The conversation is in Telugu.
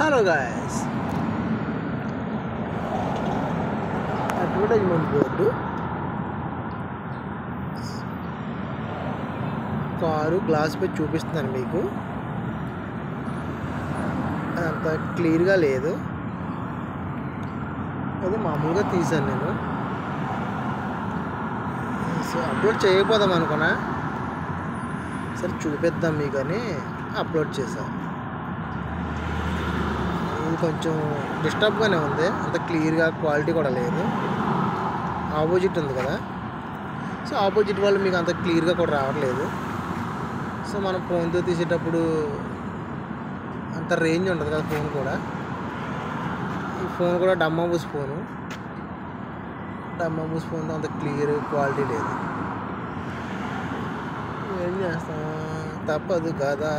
Hello guys advertisement board car glass పై చూపిస్తున్నాను మీకు. అంత క్లియర్గా లేదు. అది మామూలుగా తీసాను నేను. సో అప్లోడ్ చేయకపోదాం అనుకున్నా. సరే చూపిద్దాం మీకు అని అప్లోడ్ చేశాను ఇది కొంచెం డిస్టర్బ్గానే ఉంది. అంత క్లియర్గా క్వాలిటీ కూడా లేదు. ఆపోజిట్ ఉంది కదా. సో ఆపోజిట్ వాళ్ళు మీకు అంత క్లియర్గా కూడా రావట్లేదు. సో మనం ఫోన్తో తీసేటప్పుడు అంత రేంజ్ ఉండదు కదా ఫోన్ కూడా. ఈ ఫోన్ కూడా డమ్మాబూస్ ఫోను డమ్మాబూస్ ఫోన్ అంత క్లియర్ క్వాలిటీ లేదు. ఏం చేస్తాం? తప్పదు కదా.